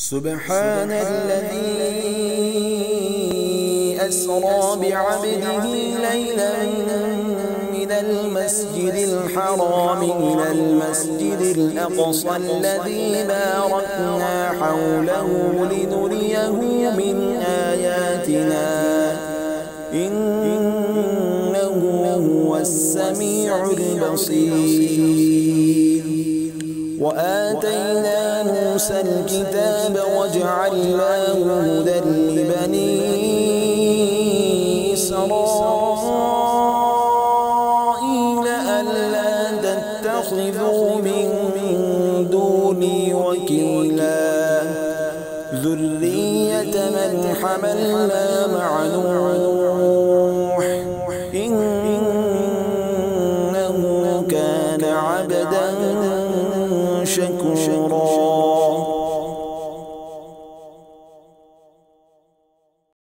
سبحان الذي أسرى بعبده ليلا من المسجد الحرام إلى المسجد الأقصى الذي باركنا حوله لنريه من آياتنا. إنه هو السميع البصير. وآتينا موسى الكتاب وجعلناه هدى لبني إسرائيل ألا تتخذوا من دوني وكيلا. ذرية من حملنا مع نوح. إنه كان عبدا شكورا.